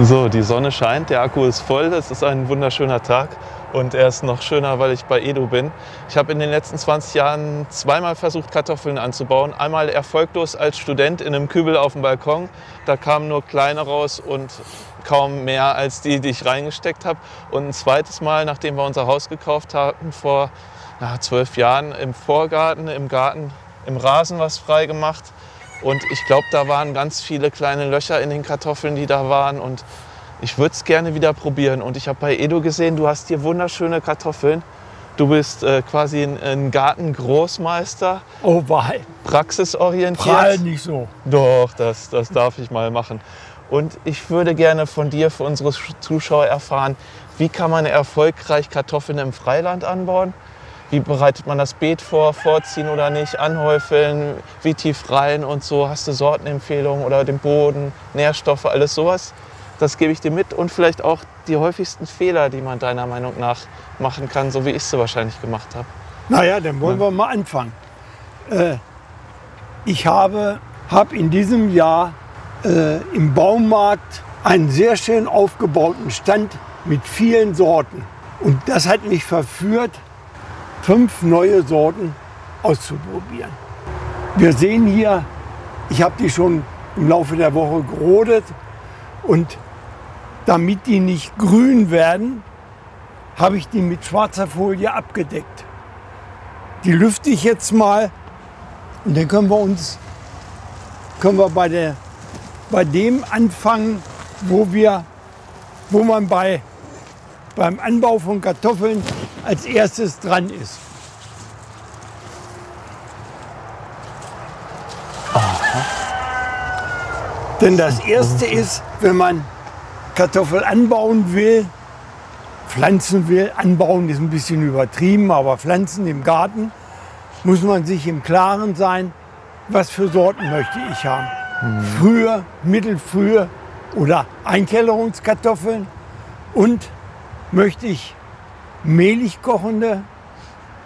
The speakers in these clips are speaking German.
So, die Sonne scheint, der Akku ist voll, es ist ein wunderschöner Tag und er ist noch schöner, weil ich bei Edu bin. Ich habe in den letzten 20 Jahren zweimal versucht, Kartoffeln anzubauen. Einmal erfolglos als Student in einem Kübel auf dem Balkon. Da kamen nur kleine raus und kaum mehr als die, die ich reingesteckt habe. Und ein zweites Mal, nachdem wir unser Haus gekauft hatten, vor na, zwölf Jahren im Vorgarten, im Garten, im Rasen was frei gemacht. Und ich glaube, da waren ganz viele kleine Löcher in den Kartoffeln, die da waren. Und ich würde es gerne wieder probieren. Und ich habe bei Edo gesehen, du hast hier wunderschöne Kartoffeln. Du bist äh, quasi ein, ein Gartengroßmeister. Oh, wei. Praxisorientiert. Prahl nicht so. Doch, das, das darf ich mal machen. Und ich würde gerne von dir, für unsere Zuschauer erfahren, wie kann man erfolgreich Kartoffeln im Freiland anbauen? Wie bereitet man das Beet vor, vorziehen oder nicht, anhäufeln, wie tief rein und so? Hast du Sortenempfehlungen oder den Boden, Nährstoffe, alles sowas? Das gebe ich dir mit und vielleicht auch die häufigsten Fehler, die man deiner Meinung nach machen kann, so wie ich sie wahrscheinlich gemacht habe. Naja, dann wollen wir mal anfangen. Äh, ich habe, habe in diesem Jahr äh, im Baumarkt einen sehr schön aufgebauten Stand mit vielen Sorten. Und das hat mich verführt, fünf neue Sorten auszuprobieren. Wir sehen hier, ich habe die schon im Laufe der Woche gerodet und damit die nicht grün werden, habe ich die mit schwarzer Folie abgedeckt. Die lüfte ich jetzt mal und dann können wir uns können wir bei, der, bei dem anfangen, wo, wir, wo man bei, beim Anbau von Kartoffeln als erstes dran ist. Denn das erste ist, wenn man Kartoffel anbauen will, pflanzen will, anbauen ist ein bisschen übertrieben, aber pflanzen im Garten, muss man sich im Klaren sein, was für Sorten möchte ich haben. Frühe, mittelfrühe oder Einkellerungskartoffeln und möchte ich mehlig kochende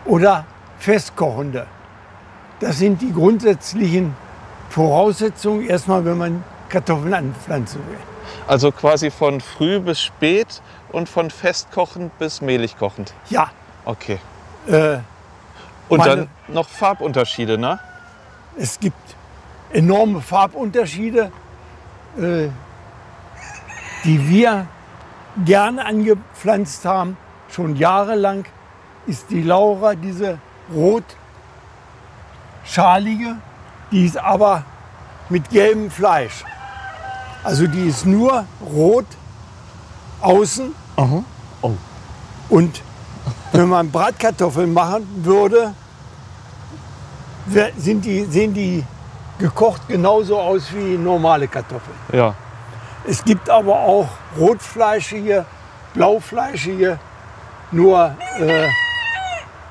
oder festkochende. Das sind die grundsätzlichen Voraussetzungen erstmal, wenn man Kartoffeln anpflanzen will. Also quasi von früh bis spät und von festkochend bis mehlig kochend. Ja, Okay. äh, Und Meine- dann noch Farbunterschiede, ne? es gibt enorme Farbunterschiede, äh, die wir gerne angepflanzt haben, schon jahrelang, ist die Laura diese rotschalige, die ist aber mit gelbem Fleisch. Also die ist nur rot außen Oh. und wenn man Bratkartoffeln machen würde, sind die, sehen die gekocht genauso aus wie normale Kartoffeln. Ja. Es gibt aber auch rotfleischige, blaufleischige. Nur äh,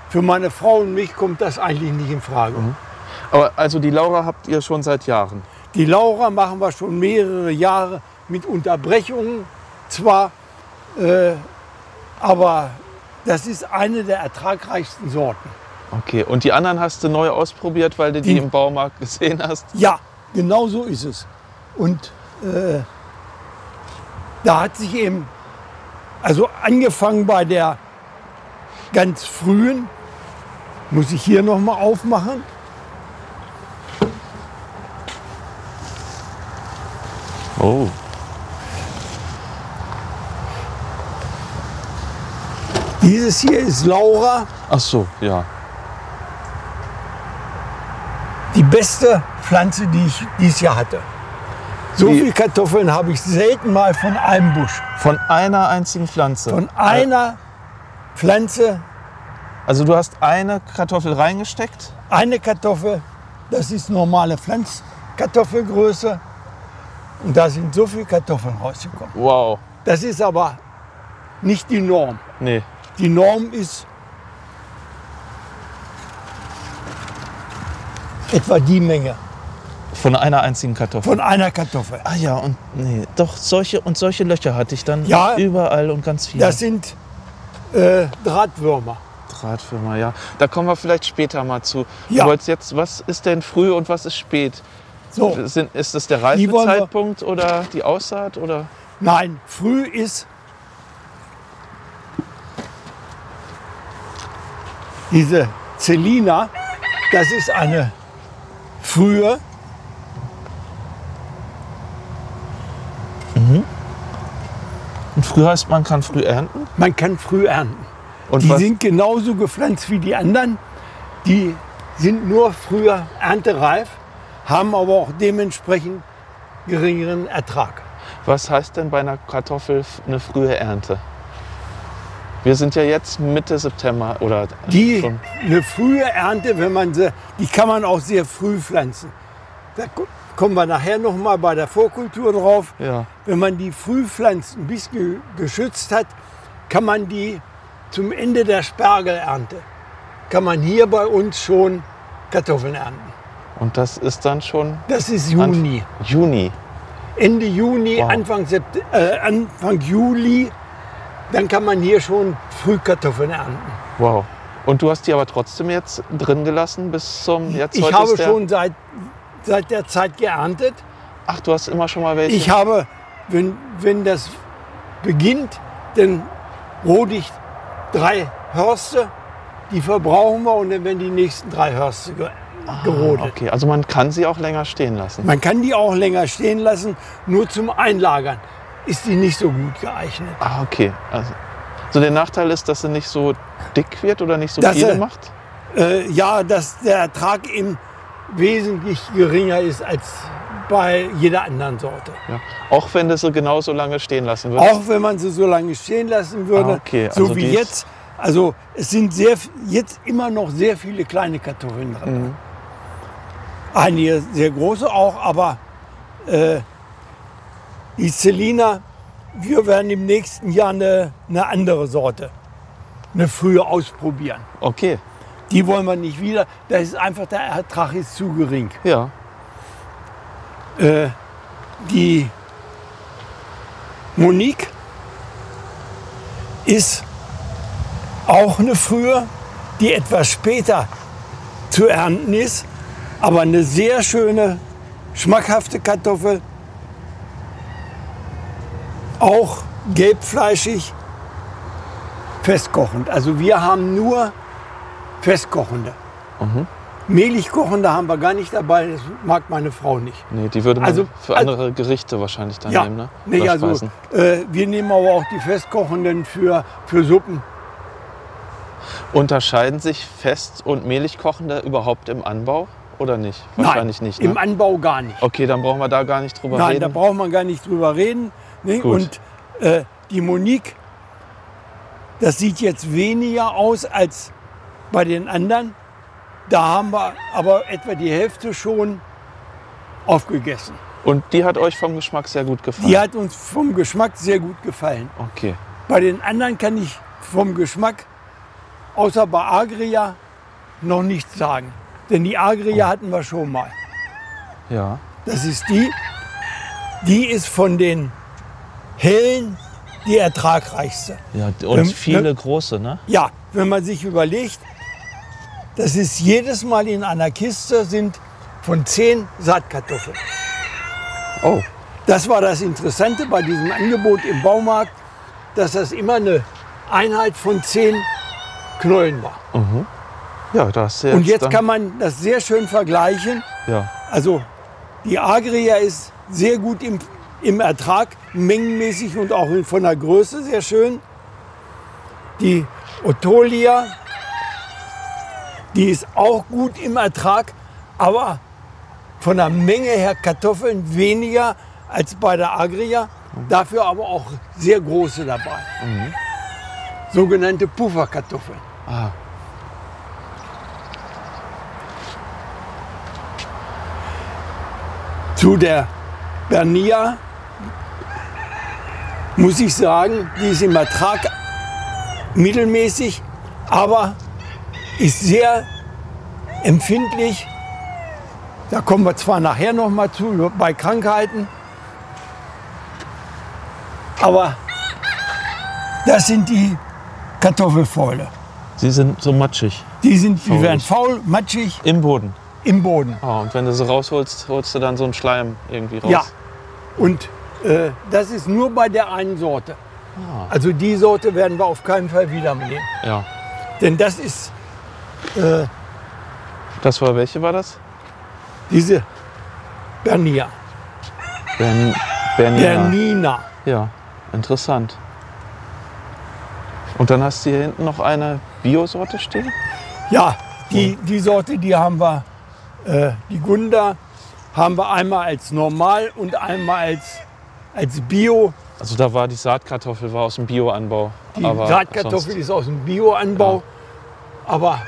für meine Frau und mich kommt das eigentlich nicht in Frage. Aber also die Laura habt ihr schon seit Jahren. Die Laura machen wir schon mehrere Jahre mit Unterbrechungen zwar, äh, aber das ist eine der ertragreichsten Sorten. Okay. Und die anderen hast du neu ausprobiert, weil du die, Die- im Baumarkt gesehen hast? Ja, genau so ist es. Und äh, da hat sich eben, also angefangen bei der ganz frühen, muss ich hier noch mal aufmachen. Oh. Dieses hier ist Laura, Ach so, ja. die beste Pflanze, die ich dieses Jahr hatte. So Wie- viele Kartoffeln habe ich selten mal von einem Busch. Von einer einzigen Pflanze. Von einer Pflanze Also du hast eine Kartoffel reingesteckt? eine Kartoffel, das ist normale Pflanzkartoffelgröße. Und da sind so viele Kartoffeln rausgekommen. Wow. Das ist aber nicht die Norm. Nee. Die Norm ist etwa die Menge Von einer einzigen Kartoffel. von einer Kartoffel. ah ja, und nee, doch solche und solche Löcher hatte ich dann Ja. überall und ganz viele. Das sind äh, Drahtwürmer. Drahtfirma, ja. Da kommen wir vielleicht später mal zu. Ja. Du wolltest jetzt, was ist denn früh und was ist spät? So, Sind, ist das der Reifezeitpunkt oder die Aussaat? Oder? nein, früh ist diese Celina, das ist eine frühe, früh heißt, man kann früh ernten? man kann früh ernten. Und Die was, sind genauso gepflanzt wie die anderen. Die sind nur früher erntereif, haben aber auch dementsprechend geringeren Ertrag. was heißt denn bei einer Kartoffel eine frühe Ernte? Wir sind ja jetzt Mitte September oder Die, schon. eine frühe Ernte, wenn man sie, die kann man auch sehr früh pflanzen. Da kommen wir nachher noch mal bei der Vorkultur drauf. Ja. Wenn man die früh pflanzt, ein bisschen geschützt hat, kann man die zum Ende der Spargelernte, kann man hier bei uns schon Kartoffeln ernten. Und das ist dann schon Das ist Juni. Juni. Ende Juni, Wow. Anfang, äh, Anfang Juli, dann kann man hier schon Frühkartoffeln ernten. Wow. Und du hast die aber trotzdem jetzt drin gelassen bis zum jetzt Ich habe schon seit, seit der Zeit geerntet. Ach, du hast immer schon mal welche. Ich habe, wenn, wenn das beginnt, dann rode ich drei Hörste, die verbrauchen wir und dann werden die nächsten drei Hörste ge gerodet. Okay, also man kann sie auch länger stehen lassen. Man kann die auch länger stehen lassen, nur zum Einlagern ist die nicht so gut geeignet. Ah, okay. Also, so der Nachteil ist, dass sie nicht so dick wird oder nicht so Dass viele sie- macht. Äh, ja, dass der Ertrag eben wesentlich geringer ist als bei jeder anderen Sorte. Ja. Auch wenn du sie genauso lange stehen lassen würdest. Auch wenn man sie so lange stehen lassen würde, Ah, okay, so also wie die ist- jetzt. Also es sind sehr, jetzt immer noch sehr viele kleine Kartoffeln drin. Mhm. Einige sehr große auch, aber äh, die Celina, wir werden im nächsten Jahr eine, eine andere Sorte, eine frühe ausprobieren. Okay, Die wollen wir nicht wieder. Da ist einfach der Ertrag ist zu gering. ja. Äh, die Monique ist auch eine frühe, die etwas später zu ernten ist, aber eine sehr schöne, schmackhafte Kartoffel. Auch gelbfleischig, festkochend. Also wir haben nur festkochende. Mehlig kochende haben wir gar nicht dabei, das mag meine Frau nicht. Nee, die würde man Also- für andere Gerichte wahrscheinlich dann Ja, nehmen, ne? nee, also, äh, wir nehmen aber auch die festkochenden für, für Suppen. Unterscheiden sich fest und mehlig kochende überhaupt im Anbau oder nicht? Wahrscheinlich Nein, nicht. im Ne? Anbau gar nicht. Okay, dann brauchen wir da gar nicht drüber Nein, da reden. braucht man gar nicht drüber reden. Ne? Gut. Und äh, die Monique, das sieht jetzt weniger aus als bei den anderen. Da haben wir aber etwa die Hälfte schon aufgegessen. Und die hat euch vom Geschmack sehr gut gefallen. Die hat uns vom Geschmack sehr gut gefallen. Okay. Bei den anderen kann ich vom Geschmack, außer bei Agria, noch nichts sagen. Denn die Agria hatten wir schon mal. Ja. Das ist die, die ist von den hellen die ertragreichste. Ja, und Ähm, viele ne? große, ne? Ja, wenn man sich überlegt, das ist jedes Mal in einer Kiste sind von zehn Saatkartoffeln. Oh. Das war das Interessante bei diesem Angebot im Baumarkt, dass das immer eine Einheit von zehn Knollen war. Ja, da hast du Und jetzt kann man das sehr schön vergleichen. Ja. Also die Agria ist sehr gut im, im Ertrag, mengenmäßig und auch von der Größe sehr schön. Die Otolia, die ist auch gut im Ertrag, aber von der Menge her Kartoffeln weniger als bei der Agria, dafür aber auch sehr große dabei. Sogenannte Pufferkartoffeln. Ah. Zu der Bernia muss ich sagen, die ist im Ertrag mittelmäßig, aber ist sehr empfindlich. Da kommen wir zwar nachher noch mal zu bei Krankheiten, aber das sind die Kartoffelfäule. Sie sind so matschig Die sind, die werden faul, matschig, im Boden. im Boden. Ah, und wenn du sie rausholst, holst du dann so einen Schleim irgendwie raus. Ja. Und äh, das ist nur bei der einen Sorte. Ah. Also die Sorte werden wir auf keinen Fall wieder nehmen. Ja. Denn das ist äh, Das war welche war das? diese Bernia. Bern, Bernina. Bernina. Ja, interessant. Und dann hast du hier hinten noch eine Biosorte stehen? Ja, die, die Sorte, die haben wir, äh, die Gunda, haben wir einmal als normal und einmal als, als Bio. Also da war die Saatkartoffel war aus dem Bioanbau. Die Saatkartoffel ist aus dem Bioanbau, aber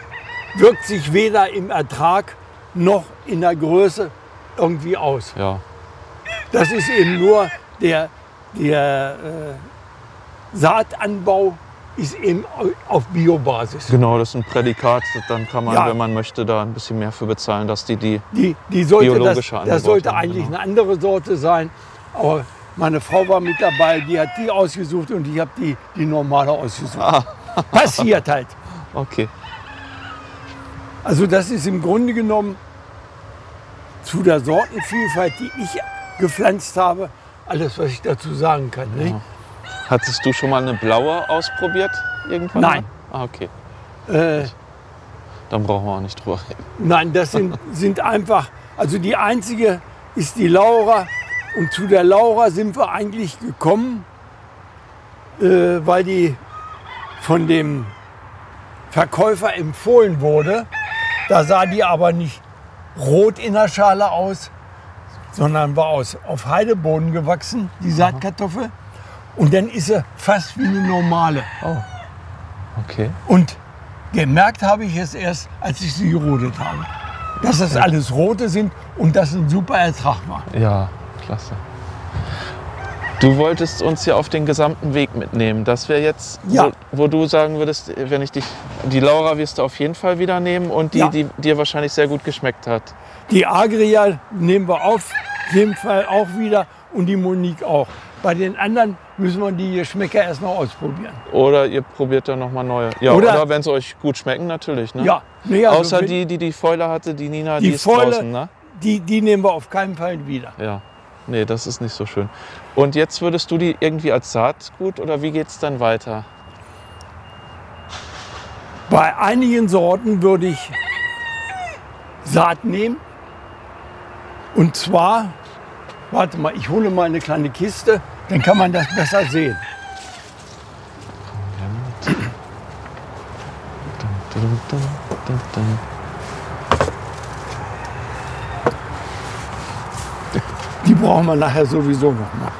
wirkt sich weder im Ertrag noch in der Größe irgendwie aus. Ja, Das ist eben nur der, der äh, Saatanbau ist eben auf Biobasis. genau, das ist ein Prädikat. Dann kann man, Ja. wenn man möchte, da ein bisschen mehr für bezahlen, dass die die. Die, die sollte das, Biologische angebaut das sollte haben, eigentlich genau. eine andere Sorte sein. Aber meine Frau war mit dabei, die hat die ausgesucht und ich habe die, die normale ausgesucht. Ah, Passiert halt. okay. Also das ist im Grunde genommen zu der Sortenvielfalt, die ich gepflanzt habe, alles, was ich dazu sagen kann. Ne? Ja. Hattest du schon mal eine blaue ausprobiert irgendwann? Nein. Ah, okay. Äh, Dann brauchen wir auch nicht drüber reden. nein, das sind, sind einfach, also die einzige ist die Laura. Und zu der Laura sind wir eigentlich gekommen, äh, weil die von dem Verkäufer empfohlen wurde. Da sah die aber nicht rot in der Schale aus, sondern war aus, auf Heideboden gewachsen, die Saatkartoffel. Und dann ist sie fast wie eine normale. Okay. Und gemerkt habe ich es erst, als ich sie gerodet habe. Dass das alles rote sind und das ein super Ertrag war. Ja, klasse. Du wolltest uns ja auf den gesamten Weg mitnehmen. Das wäre jetzt, Ja. wo, wo du sagen würdest, wenn ich dich. Die Laura wirst du auf jeden Fall wieder nehmen und die, Ja. die dir wahrscheinlich sehr gut geschmeckt hat. Die Agria nehmen wir auf jeden Fall auch wieder und die Monique auch. Bei den anderen müssen wir die Geschmäcker erst noch ausprobieren. Oder ihr probiert dann nochmal neue. Ja, Oder- oder, wenn sie euch gut schmecken, natürlich. Ne? Ja, nee, also Außer die, die die Fäule hatte, die Nina, Die die, ist Fäule- draußen. Ne? Die, die nehmen wir auf keinen Fall wieder. Ja. Nee, das ist nicht so schön. Und jetzt würdest du die irgendwie als Saatgut oder wie geht es dann weiter? Bei einigen Sorten würde ich Saat nehmen. Und zwar, warte mal, ich hole mal eine kleine Kiste, dann kann man das besser sehen. brauchen wir nachher sowieso noch mal.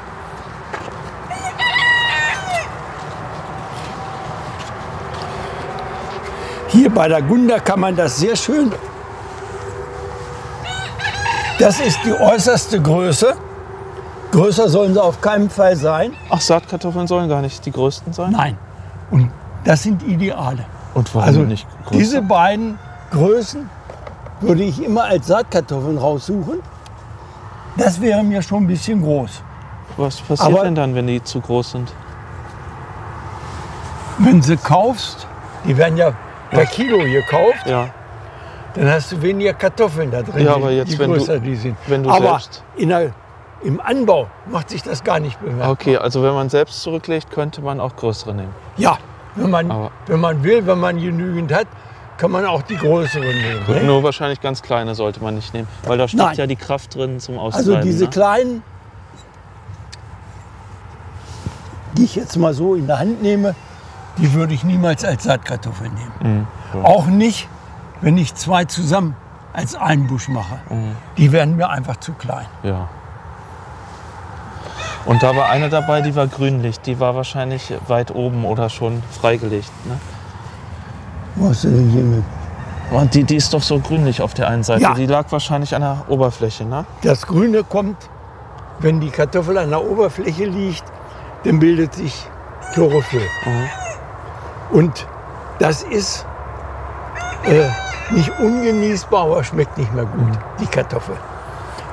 Hier bei der Gunda kann man das sehr schön. Das ist die äußerste Größe. Größer sollen sie auf keinen Fall sein. Ach, Saatkartoffeln sollen gar nicht die größten sein? Nein. Und das sind Ideale. Und warum Also nicht größer? diese beiden Größen würde ich immer als Saatkartoffeln raussuchen. Das wäre mir schon ein bisschen groß. Was passiert Aber- denn dann, wenn die zu groß sind? Wenn sie kaufst, die werden ja per Kilo gekauft, Ja, dann hast du weniger Kartoffeln da drin, Ja, aber je- jetzt, je wenn du- die sind. wenn du aber selbst- in der, im Anbau macht sich das gar nicht bemerkbar. okay, also wenn man selbst zurücklegt, könnte man auch größere nehmen. Ja, wenn man, Aber- wenn man will, wenn man genügend hat, kann man auch die größeren nehmen. Ne? Nur wahrscheinlich ganz kleine sollte man nicht nehmen, weil da steckt Nein. ja die Kraft drin zum Austreiben. Also diese ne? kleinen, die ich jetzt mal so in der Hand nehme, die würde ich niemals als Saatkartoffel nehmen. Mhm, ja. Auch nicht, wenn ich zwei zusammen als einen Busch mache. Mhm. Die werden mir einfach zu klein. Ja. Und da war eine dabei, die war grünlich. Die war wahrscheinlich weit oben oder schon freigelegt. Ne? Du denn hier mit? Und die, die ist doch so grünlich auf der einen Seite. Ja. Die lag wahrscheinlich an der Oberfläche. Ne? Das Grüne kommt, wenn die Kartoffel an der Oberfläche liegt, dann bildet sich Chlorophyll. Mhm. Und das ist äh, nicht ungenießbar, aber schmeckt nicht mehr gut, die Kartoffel.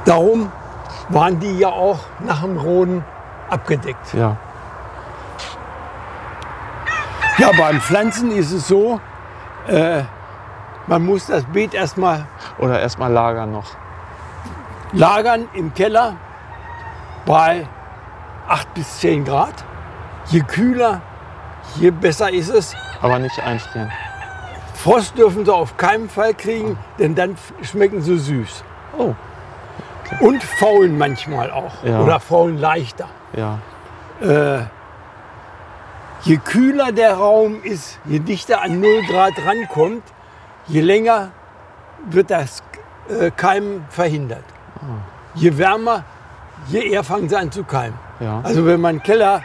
Darum waren die ja auch nach dem Roden abgedeckt. Ja. Ja, beim Pflanzen ist es so, äh, man muss das Beet erstmal Oder erstmal lagern noch? Lagern im Keller bei 8 bis 10 Grad. Je kühler, je besser ist es. Aber nicht einfrieren. Frost dürfen sie auf keinen Fall kriegen, denn dann schmecken sie süß. Oh, Und faulen manchmal auch. Ja. Oder faulen leichter. ja. Äh, je kühler der Raum ist, je dichter an 0 Grad rankommt, je länger wird das äh, Keimen verhindert. Je wärmer, je eher fangen sie an zu keimen. Ja. Also wenn man einen Keller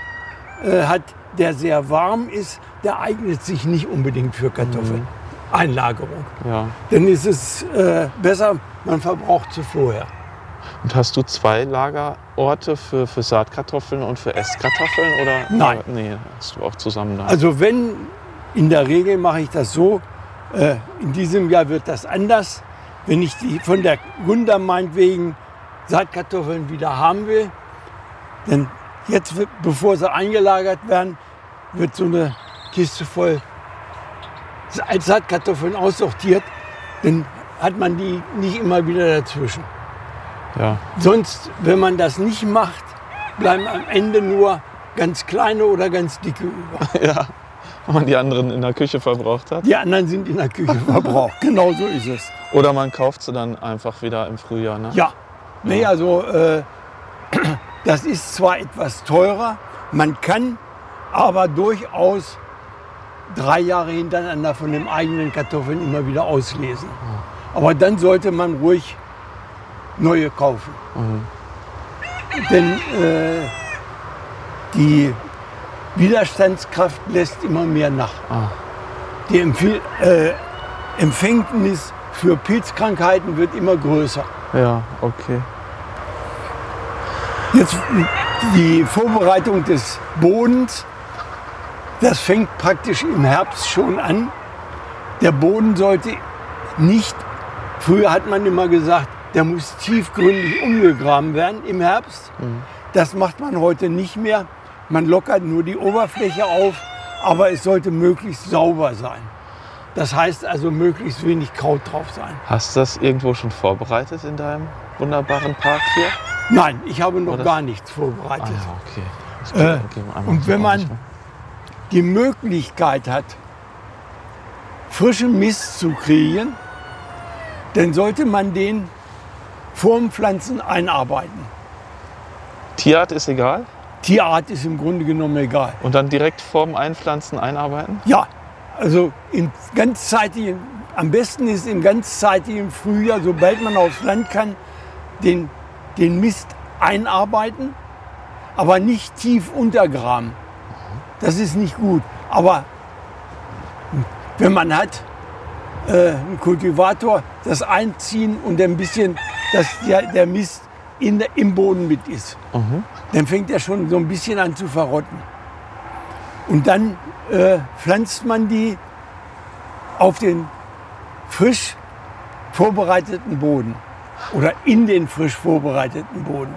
äh, hat, der sehr warm ist, der eignet sich nicht unbedingt für Kartoffeln. Einlagerung. ja. Dann ist es äh, besser, man verbraucht sie vorher. Und hast du zwei Lagerorte für, für Saatkartoffeln und für Esskartoffeln? Oder? Nein. Nee, hast du auch zusammen da. Also wenn, in der Regel mache ich das so, äh, in diesem Jahr wird das anders. Wenn ich die von der Gunda meinetwegen Saatkartoffeln wieder haben will, dann jetzt, bevor sie eingelagert werden, wird so eine Kiste voll als Saatkartoffeln aussortiert, dann hat man die nicht immer wieder dazwischen. Ja. Sonst, wenn man das nicht macht, bleiben am Ende nur ganz kleine oder ganz dicke über. ja. Wenn man die anderen in der Küche verbraucht hat. Die anderen sind in der Küche verbraucht. genau so ist es. Oder man kauft sie dann einfach wieder im Frühjahr. Ne? Ja, nee, also äh, das ist zwar etwas teurer, man kann aber durchaus drei Jahre hintereinander von den eigenen Kartoffeln immer wieder auslesen. Aber dann sollte man ruhig neue kaufen. Denn äh, die Widerstandskraft lässt immer mehr nach. Ah. Die Empfehl äh, Empfängnis für Pilzkrankheiten wird immer größer. Ja, okay. Jetzt die Vorbereitung des Bodens, das fängt praktisch im Herbst schon an. Der Boden sollte nicht, früher hat man immer gesagt, der muss tiefgründig umgegraben werden im Herbst. Das macht man heute nicht mehr. Man lockert nur die Oberfläche auf, aber es sollte möglichst sauber sein. Das heißt also möglichst wenig Kraut drauf sein. Hast du das irgendwo schon vorbereitet in deinem wunderbaren Park hier? Nein, ich habe noch Oder- gar nichts vorbereitet. Ah ja, okay. Äh, und wenn man- die Möglichkeit hat, frischen Mist zu kriegen, dann sollte man den vorm Pflanzen einarbeiten. Tierart ist egal? Tierart ist im Grunde genommen egal. Und dann direkt vorm Einpflanzen einarbeiten? Ja, also im ganzzeitigen, am besten ist im ganzzeitigen Frühjahr, sobald man aufs Land kann, den, den Mist einarbeiten, aber nicht tief untergraben. Das ist nicht gut. Aber wenn man hat, äh, einen Kultivator, das einziehen und ein bisschen, dass der, der Mist in im Boden mit ist, Mhm. dann fängt er schon so ein bisschen an zu verrotten. Und dann äh, pflanzt man die auf den frisch vorbereiteten Boden oder in den frisch vorbereiteten Boden.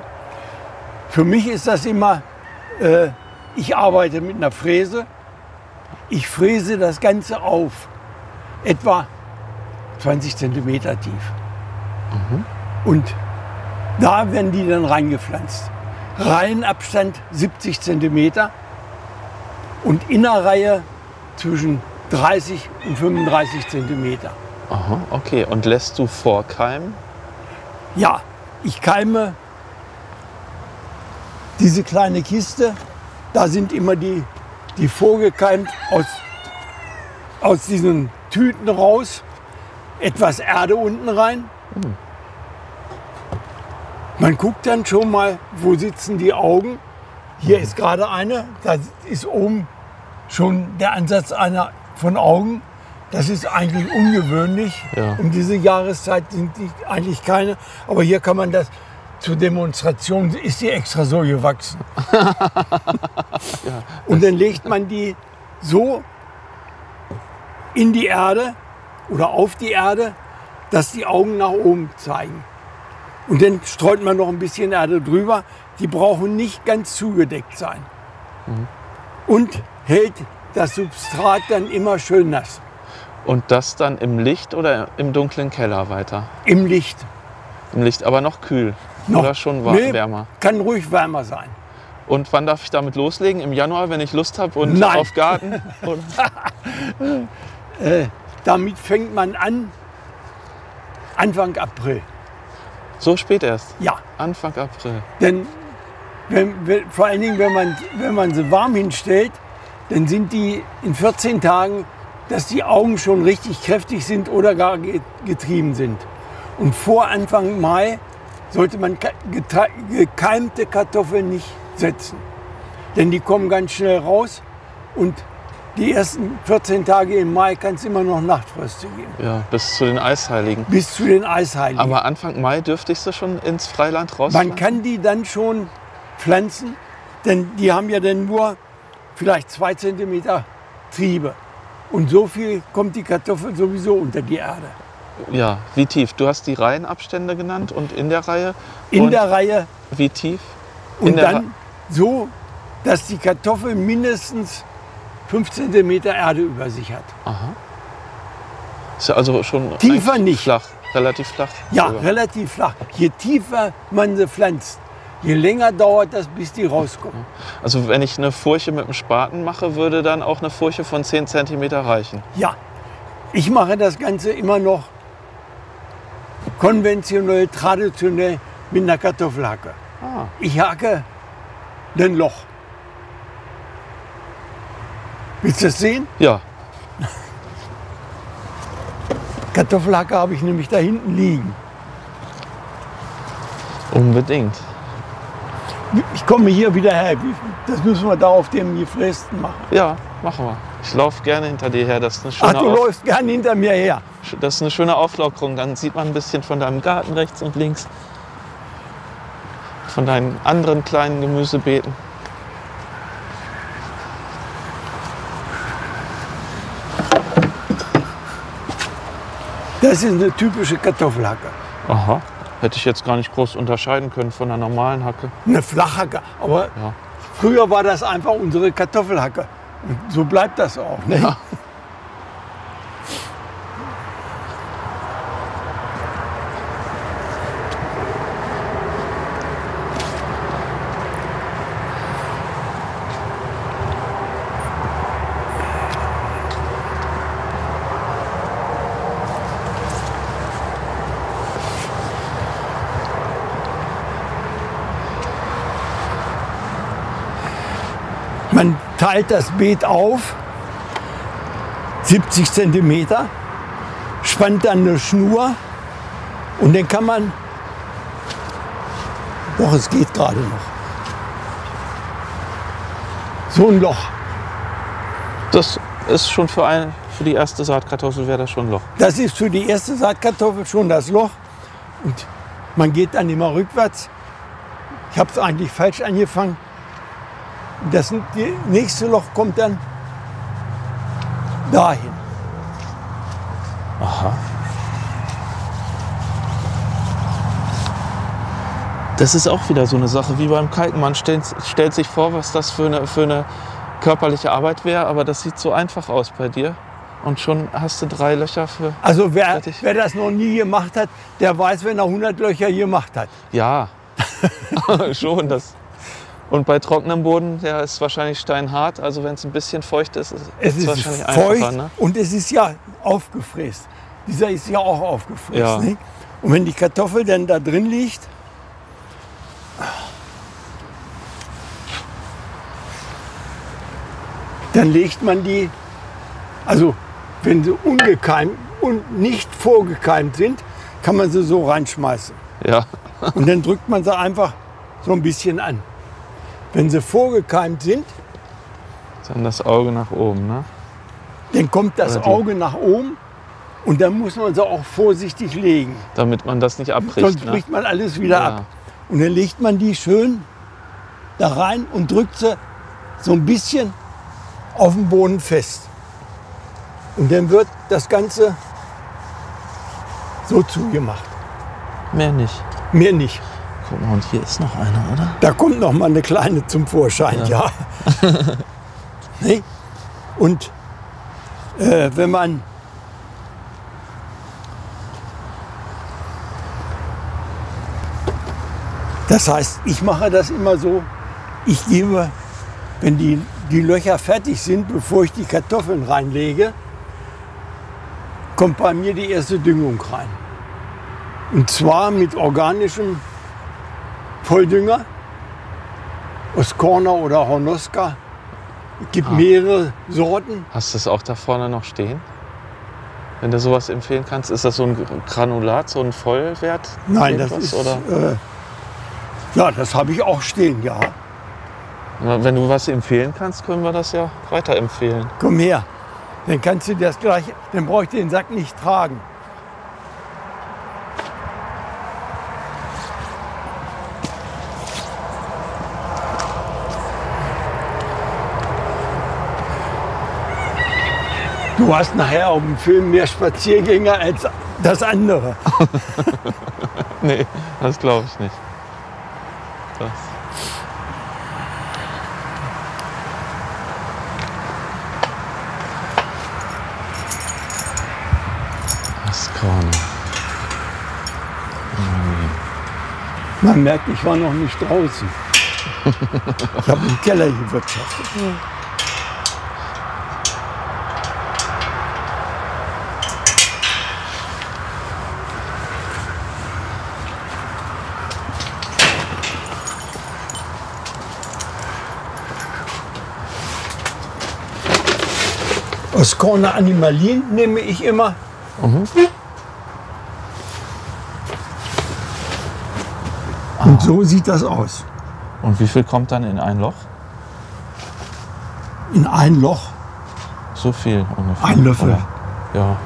Für mich ist das immer, äh, ich arbeite mit einer Fräse. Ich fräse das Ganze auf, etwa 20 Zentimeter tief. Und da werden die dann reingepflanzt. Reihenabstand 70 Zentimeter und Innerreihe zwischen 30 und 35 Zentimeter. Aha, okay. Und lässt du vorkeimen? Ja, ich keime diese kleine Kiste. Da sind immer die, die vorgekeimt aus, aus diesen Tüten raus. Etwas Erde unten rein. Man guckt dann schon mal, wo sitzen die Augen. Hier ist gerade eine, da ist oben schon der Ansatz einer von Augen. Das ist eigentlich ungewöhnlich. Ja. Um diese Jahreszeit sind die eigentlich keine. Aber hier kann man das zur Demonstration, ist die extra so gewachsen. Und dann legt man die so in die Erde oder auf die Erde, dass die Augen nach oben zeigen. Und dann streut man noch ein bisschen Erde drüber. Die brauchen nicht ganz zugedeckt sein. Und hält das Substrat dann immer schön nass. Und das dann im Licht oder im dunklen Keller weiter? Im Licht. Im Licht, aber noch kühl. Noch- Oder schon wa- Nee, wärmer. Kann ruhig wärmer sein. Und wann darf ich damit loslegen? Im Januar, wenn ich Lust habe und Nein. auf Garten? Äh, damit fängt man an Anfang April. so spät erst. Ja, Anfang April. denn wenn, wenn, vor allen Dingen, wenn man, wenn man sie warm hinstellt, dann sind die in 14 Tagen, dass die Augen schon richtig kräftig sind oder gar ge- getrieben sind. Und vor Anfang Mai sollte man gekeimte Kartoffeln nicht setzen. Denn die kommen ganz schnell raus und die ersten 14 Tage im Mai kann es immer noch Nachtfröste geben. Ja, bis zu den Eisheiligen. Bis zu den Eisheiligen. Aber Anfang Mai dürfte ich sie schon ins Freiland raus. Man kann die dann schon pflanzen, denn die haben ja dann nur vielleicht zwei Zentimeter Triebe. Und so viel kommt die Kartoffel sowieso unter die Erde. Ja, wie tief? Du hast die Reihenabstände genannt und in der Reihe. In und der Reihe wie tief? und in der dann so, dass die Kartoffel mindestens 5 Zentimeter Erde über sich hat. Aha. Ist ja also schon Tiefer nicht. flach, relativ flach. Ja, sogar. relativ flach. Je tiefer man sie pflanzt, je länger dauert das, bis die rauskommen. Also wenn ich eine Furche mit dem Spaten mache, würde dann auch eine Furche von 10 cm reichen. Ja, ich mache das Ganze immer noch konventionell, traditionell mit einer Kartoffelhacke. Ah, Ich hacke ein Loch. Willst du das sehen? ja. Kartoffelhacke habe ich nämlich da hinten liegen. Unbedingt. Ich komme hier wieder her. Das müssen wir da auf dem Gefrästen machen. Ja, machen wir. Ich laufe gerne hinter dir her. Das ist, eine Ach, schöne du Auf läufst gern hinter mir her. das ist eine schöne Auflockerung. Dann sieht man ein bisschen von deinem Garten rechts und links. Von deinen anderen kleinen Gemüsebeeten. Das ist eine typische Kartoffelhacke. Aha. Hätte ich jetzt gar nicht groß unterscheiden können von einer normalen Hacke. Eine Flachhacke. Aber Ja. früher war das einfach unsere Kartoffelhacke. Und so bleibt das auch. Ne? Ja. Man teilt das Beet auf, 70 Zentimeter, spannt dann eine Schnur und dann kann man, doch es geht gerade noch, so ein Loch. Das ist schon für, ein, für die erste Saatkartoffel wäre das schon ein Loch. Das ist für die erste Saatkartoffel schon das Loch und man geht dann immer rückwärts. Ich habe es eigentlich falsch angefangen. Das nächste Loch kommt dann dahin. Das ist auch wieder so eine Sache wie beim Kalken. Man stellt, stellt sich vor, was das für eine, für eine körperliche Arbeit wäre, aber das sieht so einfach aus bei dir. Und schon hast du drei Löcher für. Also wer, wer das noch nie gemacht hat, der weiß, wenn er 100 Löcher gemacht hat. Ja, schon. Das. Und bei trockenem Boden, der ist wahrscheinlich steinhart. Also wenn es ein bisschen feucht ist, ist Es ist wahrscheinlich feucht. Ne? und es ist ja aufgefräst. Dieser ist ja auch aufgefräst. Ja. Ne? Und wenn die Kartoffel dann da drin liegt, dann legt man die, also wenn sie ungekeimt und nicht vorgekeimt sind, kann man sie so reinschmeißen. Ja. Und dann drückt man sie einfach so ein bisschen an. Wenn sie vorgekeimt sind, Dann das Auge nach oben. Ne? dann kommt das Auge nach oben und dann muss man sie auch vorsichtig legen. Damit man das nicht abbricht. Sonst ne? bricht man alles wieder Ja. ab. Und dann legt man die schön da rein und drückt sie so ein bisschen auf den Boden fest. Und dann wird das Ganze so zugemacht. Mehr nicht. Mehr nicht. Guck mal, und hier ist noch einer, oder? Da kommt noch mal eine kleine zum Vorschein, ja. ja. nee? Und äh, wenn man Das heißt, ich mache das immer so, ich gebe, wenn die, die Löcher fertig sind, bevor ich die Kartoffeln reinlege, kommt bei mir die erste Düngung rein. Und zwar mit organischem Volldünger aus Corner oder Hornoska. Es gibt Ah. mehrere Sorten. Hast du es auch da vorne noch stehen? Wenn du sowas empfehlen kannst, ist das so ein Granulat, so ein Vollwert? Nein, das ist. Oder? Äh, ja, das habe ich auch stehen, ja. Wenn du was empfehlen kannst, können wir das ja weiterempfehlen. Komm her. Dann kannst du das gleich, dann brauche ich den Sack nicht tragen. Du hast nachher auf dem Film mehr Spaziergänger als das andere. Nee, das glaube ich nicht. Das. Das Korn. Man merkt, ich war noch nicht draußen. Ich habe im Keller gewirtschaftet. Aus Corner Animalin nehme ich immer. Und so sieht das aus. Und wie viel kommt dann in ein Loch? In ein Loch So viel ungefähr. Ein Löffel. oder? Ja.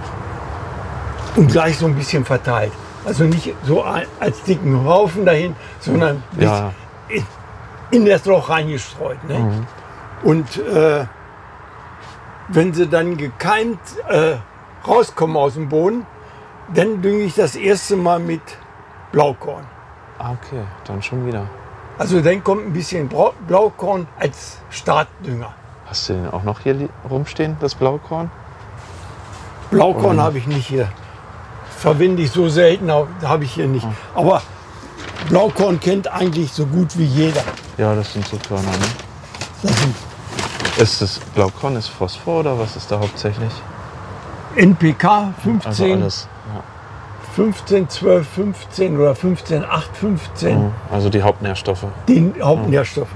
und gleich so ein bisschen verteilt. Also nicht so als dicken Haufen dahin, sondern Ja. in, in das Loch reingestreut. Ne? Mhm. Und äh, wenn sie dann gekeimt äh, rauskommen aus dem Boden, dann dünge ich das erste Mal mit Blaukorn. Ah, okay, dann schon wieder. Also dann kommt ein bisschen Brau- Blaukorn als Startdünger. Hast du den auch noch hier rumstehen, das Blaukorn? Blaukorn habe ich nicht hier. Verwende ich so selten, habe ich hier nicht. Mhm. Aber Blaukorn kennt eigentlich so gut wie jeder. Ja, das sind so Körner, ne? Das sind Ist das Blaukorn ist Phosphor oder was ist da hauptsächlich? NPK Also 15, alles. 15, 12, 15 oder 15, 8, 15, Ja. Mhm. Also die Hauptnährstoffe. die Hauptnährstoffe.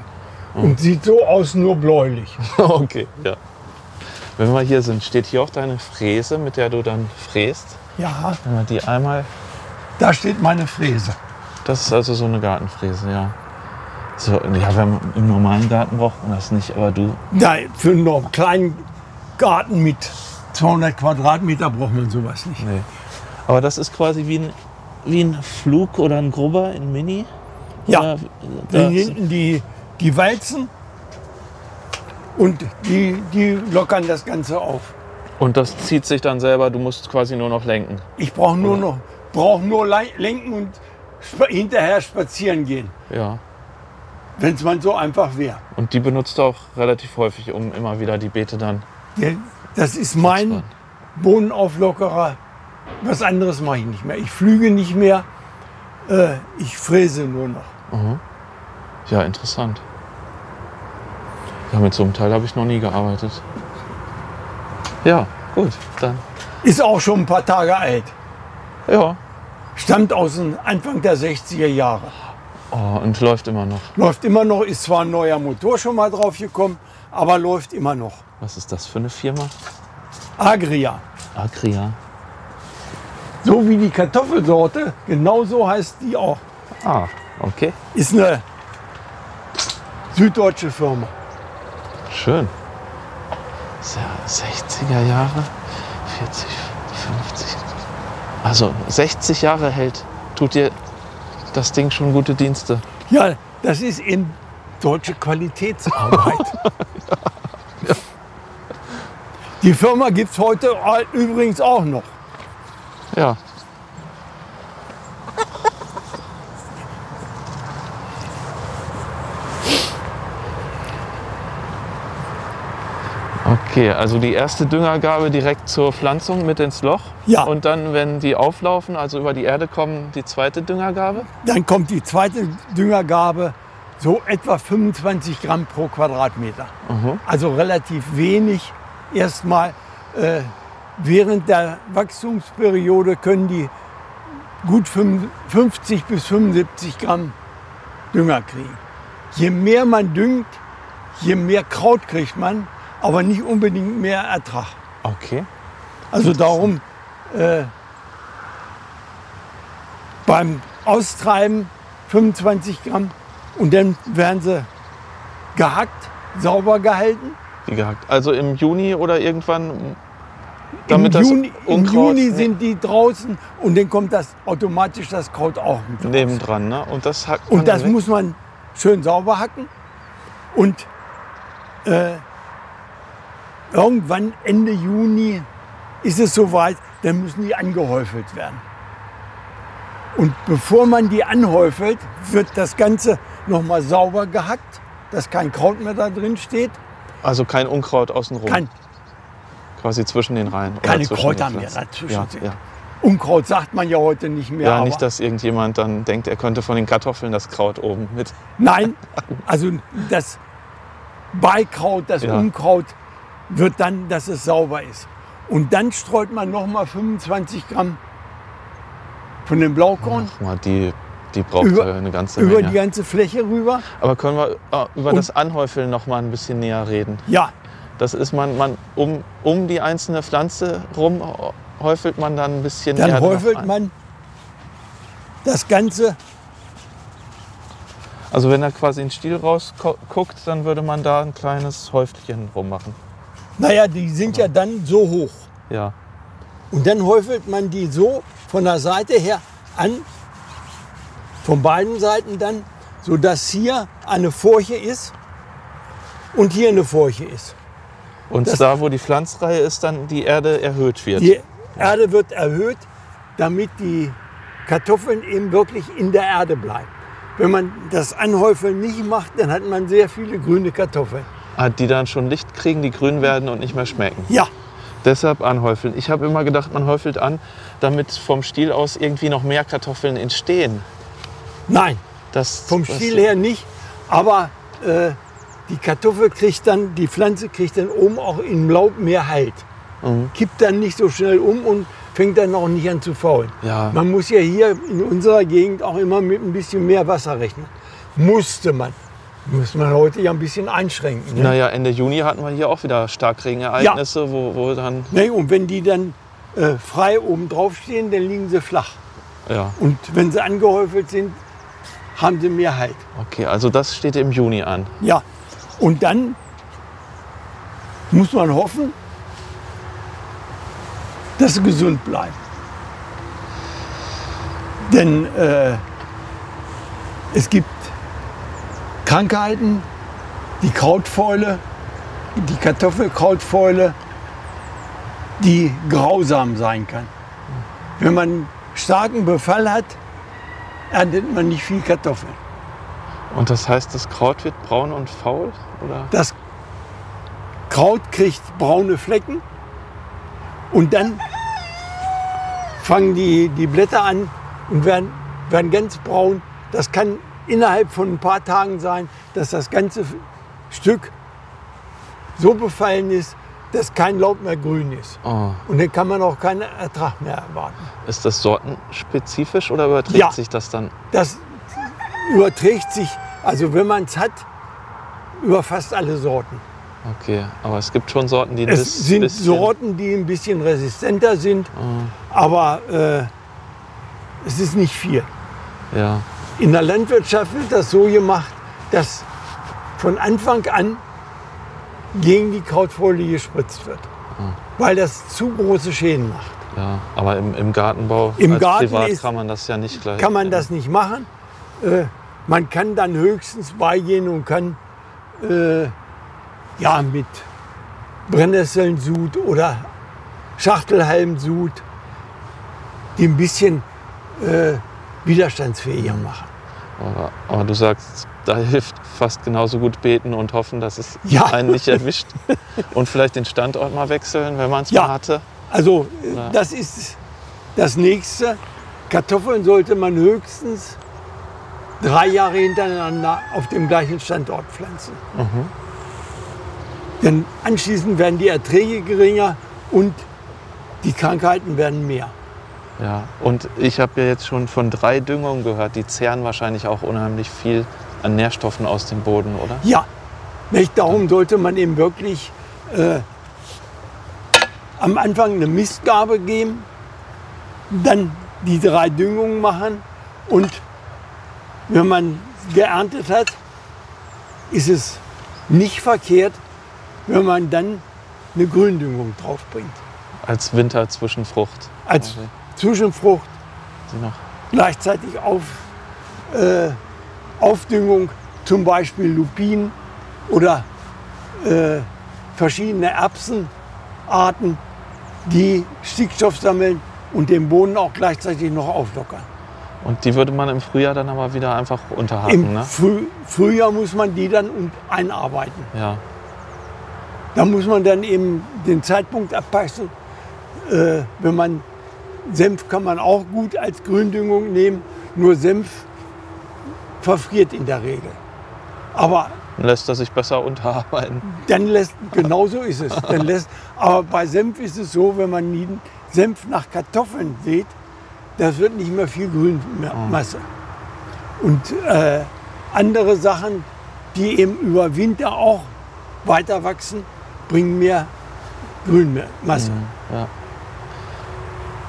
Und sieht so aus, nur bläulich. okay, ja. Wenn wir hier sind, steht hier auch deine Fräse, mit der du dann fräst. Ja, Wenn wir die einmal. da steht meine Fräse. Das ist also so eine Gartenfräse, ja. So, ja, wenn, im normalen Garten braucht man das nicht, aber du. Da, für einen kleinen Garten mit 200 Quadratmeter braucht man sowas nicht. Nee. Aber das ist quasi wie ein, wie ein Flug oder ein Grubber in Mini. Ja, Oder, Dann hinten die, die Walzen und die, die lockern das Ganze auf. und das zieht sich dann selber, du musst quasi nur noch lenken. Ich brauche nur noch brauch nur lenken und spa hinterher spazieren gehen, Ja. Wenn es mal so einfach wäre. Und die benutzt du auch relativ häufig, um immer wieder die Beete dann. Ja, Das ist mein Bohnenauflockerer. Was anderes mache ich nicht mehr. Ich flüge nicht mehr. Äh, ich fräse nur noch. Ja, interessant. Ja, mit so einem Teil habe ich noch nie gearbeitet. Ja, gut, dann. Ist auch schon ein paar Tage alt. Ja. Stammt aus dem Anfang der 60er Jahre. Oh, und läuft immer noch. Läuft immer noch, ist zwar ein neuer Motor schon mal drauf gekommen, aber läuft immer noch. Was ist das für eine Firma? Agria. Agria. So wie die Kartoffelsorte, genau so heißt die auch. Ah, okay. Ist eine süddeutsche Firma. Schön. Ist ja 60er Jahre, 40, 50. Also 60 Jahre hält, tut dir das Ding schon gute Dienste. Ja, das ist eben deutsche Qualitätsarbeit. Die Firma gibt es heute übrigens auch noch. Ja. Okay, also die erste Düngergabe direkt zur Pflanzung mit ins Loch. Ja. Und dann, wenn die auflaufen, also über die Erde kommen, die zweite Düngergabe. Dann kommt die zweite Düngergabe, so etwa 25 Gramm pro Quadratmeter. Mhm. Also relativ wenig. Erstmal äh, während der Wachstumsperiode können die gut 50 bis 75 Gramm Dünger kriegen. Je mehr man düngt, je mehr Kraut kriegt man, aber nicht unbedingt mehr Ertrag. Okay. Also darum äh, beim Austreiben 25 Gramm und dann werden sie gehackt, sauber gehalten. Wie gehackt. Also im Juni oder irgendwann, damit Im das Juni, Im Unkraut Juni sind die draußen und dann kommt das automatisch das Kraut auch mit raus. nebendran, ne? Und das hackt man Und das muss man schön sauber hacken. Und äh, irgendwann Ende Juni ist es soweit, dann müssen die angehäufelt werden. Und bevor man die anhäufelt, wird das Ganze nochmal sauber gehackt, dass kein Kraut mehr da drin steht. Also kein Unkraut außenrum. Kein, quasi zwischen den Reihen. keine Kräuter mehr dazwischen Ja, sind. ja. Unkraut sagt man ja heute nicht mehr. ja, nicht, dass irgendjemand dann denkt, er könnte von den Kartoffeln das Kraut oben mit. Nein, also das Beikraut, das Ja. Unkraut wird dann, dass es sauber ist. Und dann streut man nochmal 25 Gramm von dem Blaukorn mal, die, die braucht Über- eine ganze über Menge. die ganze Fläche rüber. Aber können wir äh, über Und- das Anhäufeln noch mal ein bisschen näher reden? Ja, Das ist man, man um, um die einzelne Pflanze rum häufelt man dann ein bisschen dann Erde häufelt ein. man das Ganze. Also wenn er quasi in den Stiel rausguckt, dann würde man da ein kleines Häufchen rummachen. Naja, die sind ja dann so hoch. Ja. Und dann häufelt man die so von der Seite her an, von beiden Seiten dann, sodass hier eine Furche ist und hier eine Furche ist. Und Das- da, wo die Pflanzreihe ist, dann die Erde erhöht wird. Die Erde wird erhöht, damit die Kartoffeln eben wirklich in der Erde bleiben. Wenn man das Anhäufeln nicht macht, dann hat man sehr viele grüne Kartoffeln. Ah, Die dann schon Licht kriegen, die grün werden und nicht mehr schmecken. Ja, Deshalb anhäufeln. Ich habe immer gedacht, man häufelt an, damit vom Stiel aus irgendwie noch mehr Kartoffeln entstehen. nein, Das, vom Stiel her nicht. Aber äh, die Kartoffel kriegt dann, die Pflanze kriegt dann oben auch im Laub mehr Halt. Mhm. Kippt dann nicht so schnell um und fängt dann auch nicht an zu faulen. Ja. Man muss ja hier in unserer Gegend auch immer mit ein bisschen mehr Wasser rechnen. Musste man. Muss man heute ja ein bisschen einschränken. Ne? Naja, Ende Juni hatten wir hier auch wieder Starkregenereignisse, wo, wo dann, Ne, und wenn die dann äh, frei oben drauf stehen, dann liegen sie flach. ja, Und wenn sie angehäufelt sind, haben sie mehr Halt. okay, also das steht im Juni an. Ja, und dann muss man hoffen, dass sie gesund bleiben. Denn äh, es gibt Krankheiten, die Krautfäule, die Kartoffelkrautfäule, die grausam sein kann. Wenn man starken Befall hat, erntet man nicht viel Kartoffeln. Und das heißt, das Kraut wird braun und faul? Oder? Das Kraut kriegt braune Flecken und dann fangen die, die Blätter an und werden, werden ganz braun. Das kann innerhalb von ein paar Tagen sein, dass das ganze Stück so befallen ist, dass kein Laub mehr grün ist. Oh, Und dann kann man auch keinen Ertrag mehr erwarten. ist das sortenspezifisch oder überträgt Ja. sich das dann? Das überträgt sich, also wenn man es hat, über fast alle Sorten. Okay, aber es gibt schon Sorten, die Es sind bisschen- Sorten, die ein bisschen resistenter sind, Oh, aber äh, es ist nicht viel. ja, In der Landwirtschaft wird das so gemacht, dass von Anfang an gegen die Krautfolie gespritzt wird, weil das zu große Schäden macht. ja. Aber im, im Gartenbau Im als Garten Privat ist- kann man das ja nicht gleich. Kann man das nicht machen. Äh, man kann dann höchstens beigehen und kann äh, ja, mit Brennnesselsud oder Schachtelhalmsud die ein bisschen äh, widerstandsfähiger machen. Aber, aber du sagst, da hilft fast genauso gut beten und hoffen, dass es Ja. einen nicht erwischt. Und vielleicht den Standort mal wechseln, wenn man es Ja. mal hatte. Also äh, Ja. das ist das Nächste. Kartoffeln sollte man höchstens drei Jahre hintereinander auf dem gleichen Standort pflanzen. Denn anschließend werden die Erträge geringer und die Krankheiten werden mehr. Ja, und ich habe ja jetzt schon von drei Düngungen gehört. Die zehren wahrscheinlich auch unheimlich viel an Nährstoffen aus dem Boden, oder? Ja, nicht? darum sollte man eben wirklich äh, am Anfang eine Mistgabe geben, dann die drei Düngungen machen und wenn man geerntet hat, ist es nicht verkehrt, wenn man dann eine Gründüngung draufbringt. Als Winterzwischenfrucht. Als Okay. Zwischenfrucht gleichzeitig auf, äh, Aufdüngung, zum Beispiel Lupin oder äh, verschiedene Erbsenarten, die Stickstoff sammeln und den Boden auch gleichzeitig noch auflockern. Und die würde man im Frühjahr dann aber wieder einfach unterhaken, Im ne? Früh Frühjahr muss man die dann einarbeiten. Ja. Da muss man dann eben den Zeitpunkt abpassen. Äh, wenn man Senf kann man auch gut als Gründüngung nehmen, nur Senf verfriert in der Regel. Aber Dann lässt er sich besser unterarbeiten. dann lässt, genau so ist es. Dann lässt, aber bei Senf ist es so, wenn man Senf nach Kartoffeln sieht, das wird nicht mehr viel Grünmasse. Und äh, andere Sachen, die eben über Winter auch weiter wachsen, bringen mehr Grünmasse. Ja.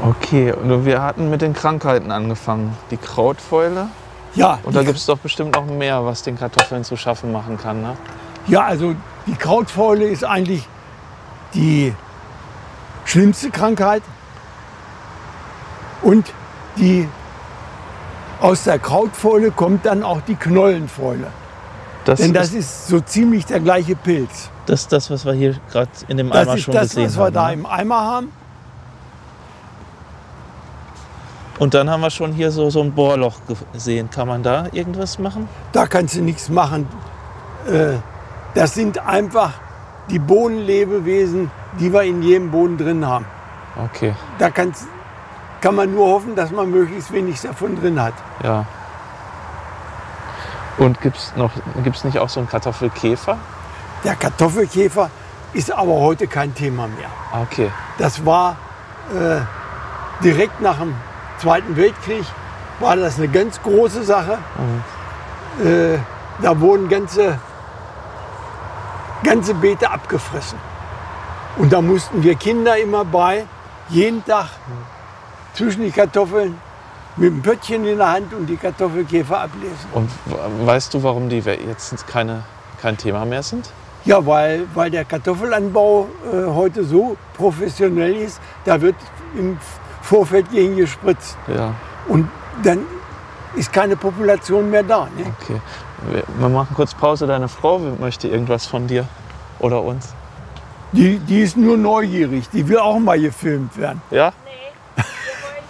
Okay, und wir hatten mit den Krankheiten angefangen. Die Krautfäule. Ja, Und da gibt es doch bestimmt noch mehr, was den Kartoffeln zu schaffen machen kann. Ne? ja, also die Krautfäule ist eigentlich die schlimmste Krankheit. Und die, aus der Krautfäule kommt dann auch die Knollenfäule. Das, Denn das ist, ist so ziemlich der gleiche Pilz. das ist das, was wir hier gerade in dem Das Eimer ist schon das, gesehen was wir haben. da ne? im Eimer haben. Und dann haben wir schon hier so, so ein Bohrloch gesehen. Kann man da irgendwas machen? Da kannst du nichts machen. Äh, Das sind einfach die Bodenlebewesen, die wir in jedem Boden drin haben. Okay, Da kann's, kann man nur hoffen, dass man möglichst wenig davon drin hat. ja. Und gibt es gibt's nicht auch so einen Kartoffelkäfer? Der Kartoffelkäfer ist aber heute kein Thema mehr. Ah, Okay, Das war äh, direkt nach dem Zweiten Weltkrieg, war das eine ganz große Sache. Äh, da wurden ganze, ganze Beete abgefressen. Und da mussten wir Kinder immer bei, jeden Tag zwischen die Kartoffeln mit dem Pöttchen in der Hand und die Kartoffelkäfer ablesen. und weißt du, warum die jetzt keine, kein Thema mehr sind? Ja, weil, weil der Kartoffelanbau äh, heute so professionell ist, da wird im Vorfeld gegen gespritzt. Ja, Und dann ist keine Population mehr da. Ne? okay. Wir, wir machen kurz Pause. Deine Frau möchte irgendwas von dir oder uns. Die, die ist nur neugierig, die will auch mal gefilmt werden. Ja? Nee, wir wollen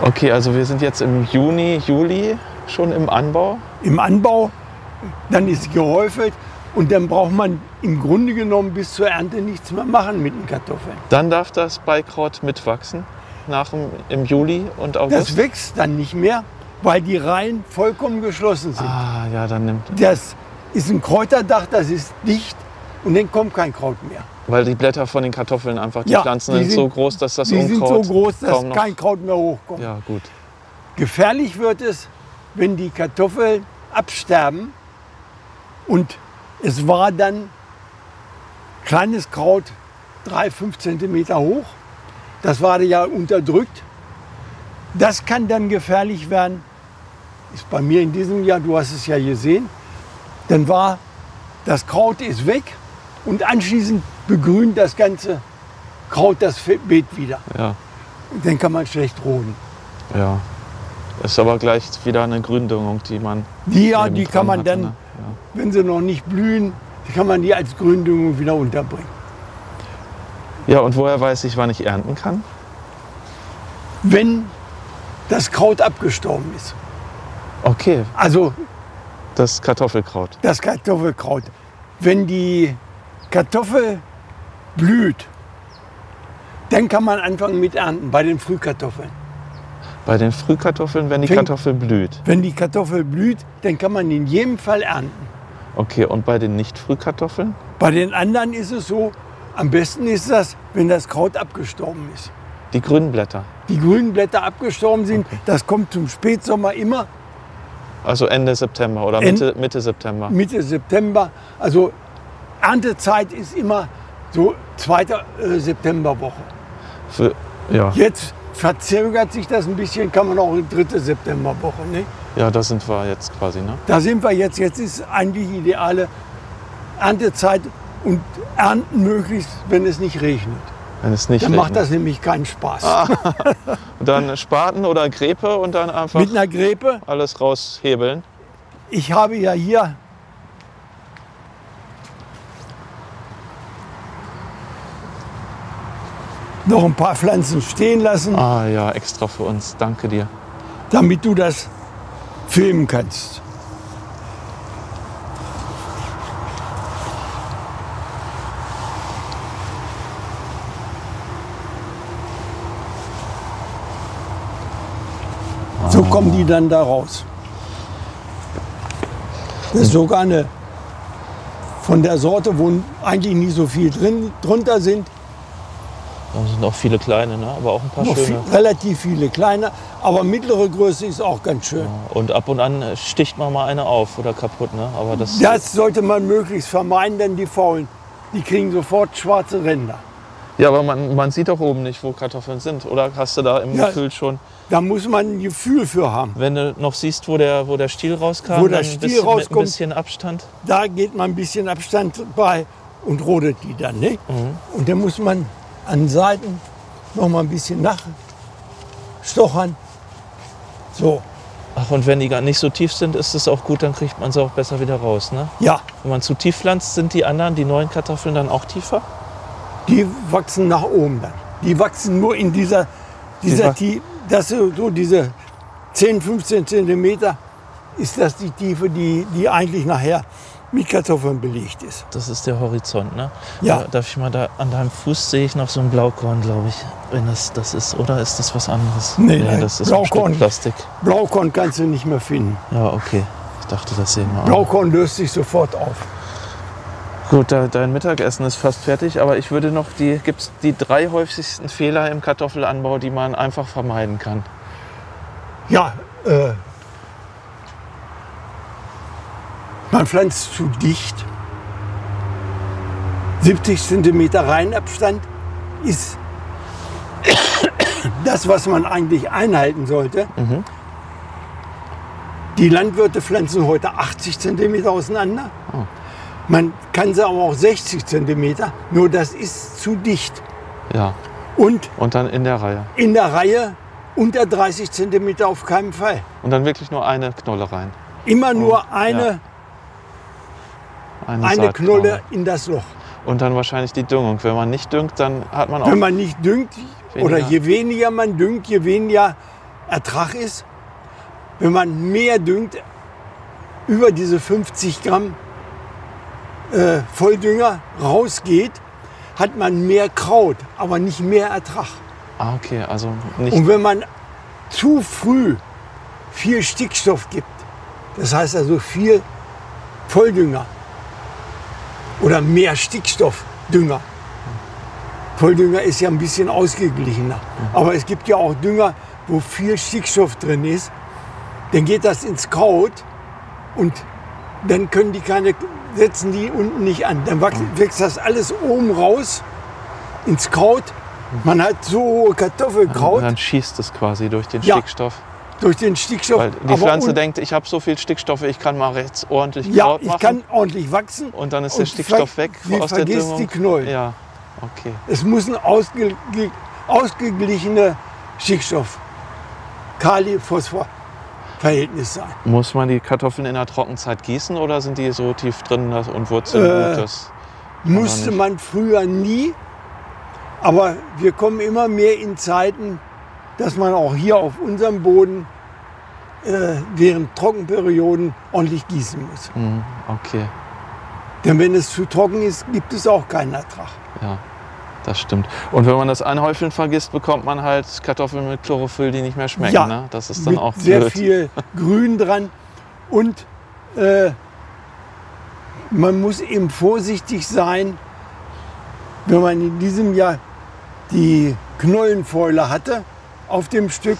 das. Okay, also wir sind jetzt im Juni, Juli schon im Anbau. Im Anbau, dann ist gehäufelt und dann braucht man im Grunde genommen bis zur Ernte nichts mehr machen mit den Kartoffeln. Dann darf das Beikraut mitwachsen nach dem, im Juli und Das August. wächst dann nicht mehr, weil die Reihen vollkommen geschlossen sind. ah, ja, dann nimmt. Das ist ein Kräuterdach, das ist dicht und dann kommt kein Kraut mehr. Weil die Blätter von den Kartoffeln einfach, die Ja, Pflanzen die sind, sind- so groß, dass das Die sind so groß, dass kein Kraut mehr hochkommt. Ja, gut. Gefährlich wird es, wenn die Kartoffeln absterben und es war dann kleines Kraut, drei, fünf Zentimeter hoch. Das war ja unterdrückt. Das kann dann gefährlich werden. Ist bei mir in diesem Jahr, du hast es ja gesehen, dann war das Kraut ist weg und anschließend begrünt das ganze Kraut das Beet wieder. Ja, Und dann kann man schlecht roden. ja. Ist aber gleich wieder eine Gründüngung, die man. Die, ja, die kann man hatte, dann, ne? Wenn sie noch nicht blühen, kann man die als Gründüngung wieder unterbringen. Ja, und woher weiß ich, wann ich ernten kann? Wenn das Kraut abgestorben ist. Okay, Also das Kartoffelkraut. das Kartoffelkraut. Wenn die Kartoffel blüht, dann kann man anfangen mit Ernten bei den Frühkartoffeln. Bei den Frühkartoffeln, wenn die Fängt- Kartoffel blüht. Wenn die Kartoffel blüht, dann kann man in jedem Fall ernten. Okay, und bei den Nicht-Frühkartoffeln? Bei den anderen ist es so, am besten ist das, wenn das Kraut abgestorben ist. Die grünen Blätter. Die grünen Blätter abgestorben sind, das kommt zum Spätsommer immer Also Ende September oder End- Mitte, Mitte September. Mitte September. Also Erntezeit ist immer so zweite äh, Septemberwoche. Für, ja. Jetzt verzögert sich das ein bisschen, kann man auch in dritte Septemberwoche. Ne? ja, da sind wir jetzt quasi. Ne? Da sind wir jetzt. Jetzt ist eigentlich ideale Erntezeit und ernten möglichst, wenn es nicht regnet. Wenn es nicht Dann macht regnet. das nämlich keinen Spaß. Und dann Spaten oder Gräpe und dann einfach Mit einer Gräpe. alles raushebeln. Ich habe ja hier noch ein paar Pflanzen stehen lassen, Ah ja, extra für uns. Danke dir. damit du das filmen kannst. So kommen die dann da raus. Das ist sogar eine von der Sorte, wo eigentlich nie so viel drin, drunter sind. Da sind auch viele kleine, ne? aber auch ein paar Noch viel, schöne. relativ viele kleine, aber mittlere Größe ist auch ganz schön. Und ab und an sticht man mal eine auf oder kaputt. Ne? Aber das, Das sollte man möglichst vermeiden, denn die Faulen, die kriegen sofort schwarze Ränder. Ja, aber man, man sieht doch oben nicht, wo Kartoffeln sind. Oder hast du da im Ja. Gefühl schon, Da muss man ein Gefühl für haben. wenn du noch siehst, wo der, wo der Stiel rauskam, Wo der Stiel bisschen, mit ein rauskommt. bisschen Abstand? Da geht man ein bisschen Abstand bei und rodet die dann. Ne? Mhm. Und dann muss man an den Seiten noch mal ein bisschen nachstochern. So, Ach, und wenn die gar nicht so tief sind, ist es auch gut, dann kriegt man sie auch besser wieder raus. Ne? ja, Wenn man zu tief pflanzt, sind die anderen, die neuen Kartoffeln dann auch tiefer? die wachsen nach oben dann. Die wachsen nur in dieser, dieser Tie- das so diese 10, 15 Zentimeter ist das die Tiefe, die, die eigentlich nachher mit Kartoffeln belegt ist. Das ist der Horizont, ne? Ja. Da- Darf ich mal da an deinem Fuß sehe ich noch so ein Blaukorn, glaube ich. Wenn das das ist, oder ist das was anderes? Nee, nein, das ist Blaukorn. Plastik. Blaukorn kannst du nicht mehr finden. Ja, okay. Ich dachte, das sehen wir auch. Blaukorn löst sich sofort auf. Gut, dein Mittagessen ist fast fertig, aber ich würde noch die, gibt es die drei häufigsten Fehler im Kartoffelanbau, die man einfach vermeiden kann? Ja, äh, man pflanzt zu dicht. 70 Zentimeter Reihenabstand ist das, was man eigentlich einhalten sollte. Die Landwirte pflanzen heute 80 Zentimeter auseinander. Man kann sie aber auch 60 Zentimeter, nur das ist zu dicht. Ja. Und Und dann in der Reihe. in der Reihe unter 30 Zentimeter auf keinen Fall. Und dann wirklich nur eine Knolle rein. Immer nur ja. eine, Eine, eine. Knolle in das Loch. Und dann wahrscheinlich die Düngung. Wenn man nicht düngt, dann hat man auch. Wenn man nicht düngt, oder Weniger. je weniger man düngt, je weniger Ertrag ist. Wenn man mehr düngt, über diese 50 Gramm äh, Volldünger rausgeht, hat man mehr Kraut, aber nicht mehr Ertrag. ah, okay. Also nicht. Und wenn man zu früh viel Stickstoff gibt, das heißt also viel Volldünger oder mehr Stickstoffdünger. Volldünger ist ja ein bisschen ausgeglichener. Aber es gibt ja auch Dünger, wo viel Stickstoff drin ist. Dann geht das ins Kraut und dann können die keine, setzen die unten nicht an. Dann wächst, das alles oben raus ins Kraut. Man hat so hohe Kartoffelkraut Und dann schießt es quasi durch den Ja. Stickstoff. Durch den Stickstoff. Weil die Pflanze denkt, ich habe so viel Stickstoff, ich kann mal rechts ordentlich ja, Kraut ich machen. kann ordentlich wachsen. und dann ist und der Stickstoff weg sie aus der vergisst Düngung. die Knollen. Ja, okay. Es muss ein ausge, ge- ausgeglichener Stickstoff, Kali-Phosphor-Verhältnis sein. Muss man die Kartoffeln in der Trockenzeit gießen oder sind die so tief drin und wurzeln Äh, gut? Das, Musste man früher nie, aber wir kommen immer mehr in Zeiten, dass man auch hier auf unserem Boden äh, während Trockenperioden ordentlich gießen muss. Mhm, okay, Denn wenn es zu trocken ist, gibt es auch keinen Ertrag. ja, das stimmt. Und wenn man das Anhäufeln vergisst, bekommt man halt Kartoffeln mit Chlorophyll, die nicht mehr schmecken. Ja, ne? Das ist dann auch sehr blöd. viel Grün dran. Und äh, man muss eben vorsichtig sein, wenn man in diesem Jahr die Knollenfäule hatte auf dem Stück,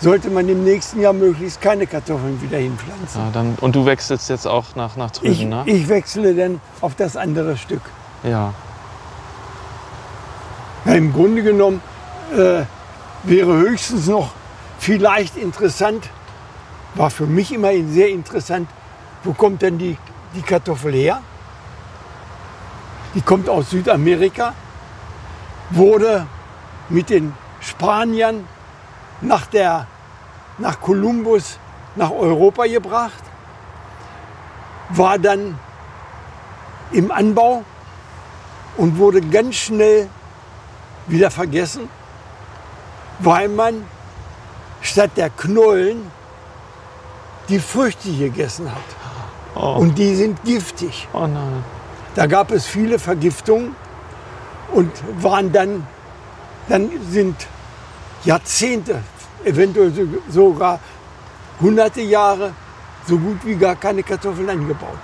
sollte man im nächsten Jahr möglichst keine Kartoffeln wieder hinpflanzen. Ja, dann, und du wechselst jetzt auch nach, nach drüben, Ich, ne? ich wechsle dann auf das andere Stück. Ja. Ja, Im Grunde genommen äh, wäre höchstens noch vielleicht interessant, war für mich immer sehr interessant, wo kommt denn die, die Kartoffel her? Die kommt aus Südamerika, wurde mit den Spaniern nach, der, nach Kolumbus nach Europa gebracht, war dann im Anbau und wurde ganz schnell wieder vergessen, weil man statt der Knollen die Früchte gegessen hat. Oh, Und die sind giftig. oh. Da gab es viele Vergiftungen und waren dann, dann sind Jahrzehnte, eventuell so- sogar hunderte Jahre, so gut wie gar keine Kartoffeln angebaut.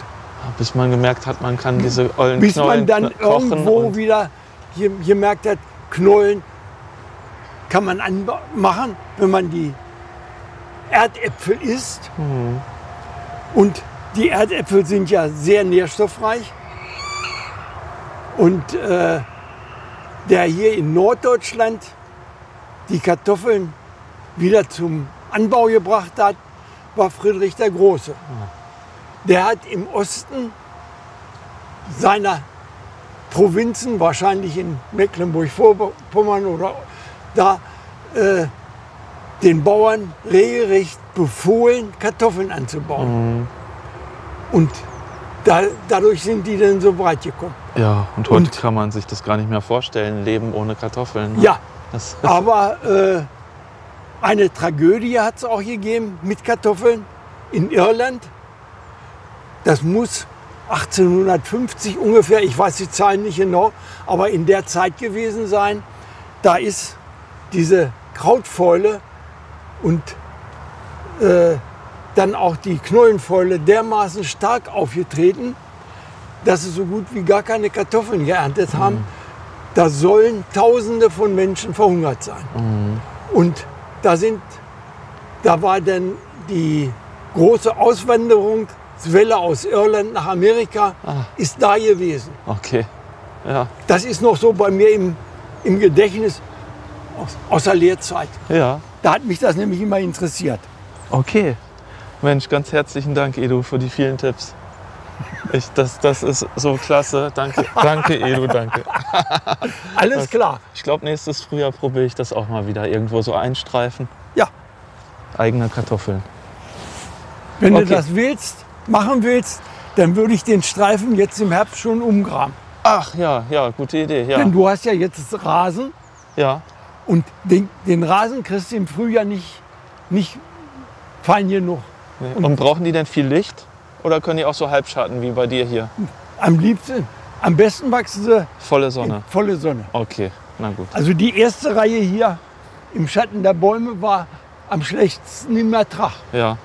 Bis man gemerkt hat, man kann diese ollen Bis Knollen man dann kochen irgendwo wieder ge- gemerkt hat, Knollen kann man anba- machen, wenn man die Erdäpfel isst. Mhm. Und die Erdäpfel sind ja sehr nährstoffreich. Und äh, der hier in Norddeutschland die Kartoffeln wieder zum Anbau gebracht hat, war Friedrich der Große. Der hat im Osten seiner Provinzen, wahrscheinlich in Mecklenburg-Vorpommern oder da, äh, den Bauern regelrecht befohlen, Kartoffeln anzubauen. Mhm. Und da, dadurch sind die dann so breit gekommen. Ja, und heute Und- kann man sich das gar nicht mehr vorstellen, Leben ohne Kartoffeln. ne? Ja, Das, aber äh, eine Tragödie hat es auch gegeben mit Kartoffeln in Irland. Das muss 1850 ungefähr, ich weiß die Zahlen nicht genau, aber in der Zeit gewesen sein. Da ist diese Krautfäule und äh, dann auch die Knollenfäule dermaßen stark aufgetreten, dass sie so gut wie gar keine Kartoffeln geerntet haben. Da sollen Tausende von Menschen verhungert sein. Und da sind, da war dann die große Auswanderungswelle aus Irland nach Amerika, Ah. ist da gewesen. okay. Ja, Das ist noch so bei mir im, im Gedächtnis aus, aus der Lehrzeit. ja. Da hat mich das nämlich immer interessiert. Okay. Mensch, ganz herzlichen Dank, Edu, für die vielen Tipps. Ich, das, das ist so klasse. Danke, danke Edu, danke. Alles klar. Ich glaube, nächstes Frühjahr probiere ich das auch mal wieder. Irgendwo so einstreifen. Ja, Eigene Kartoffeln. wenn Okay. du das willst, machen willst, dann würde ich den Streifen jetzt im Herbst schon umgraben. Ach ja, ja, gute Idee. Ja, Denn du hast ja jetzt Rasen ja. und den, den Rasen kriegst du im Frühjahr nicht, nicht fein genug. Nee. Und brauchen die denn viel Licht? Oder können die auch so Halbschatten wie bei dir hier? Am liebsten, am besten wachsen sie Volle Sonne. volle Sonne. Okay, na gut. Also die erste Reihe hier im Schatten der Bäume war am schlechtesten im Ertrag. Ja.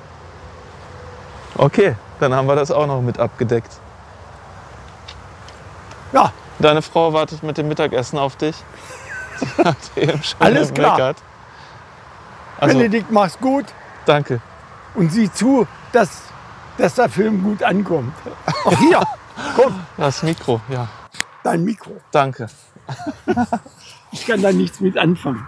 Okay, dann haben wir das auch noch mit abgedeckt. Ja, Deine Frau wartet mit dem Mittagessen auf dich. Sie hat eben schon Alles klar. Also, Benedikt, mach's gut danke. Und sieh zu, dass, dass der Film gut ankommt. Ach hier, komm, Das Mikro, ja. dein Mikro. Danke. Ich kann da nichts mit anfangen.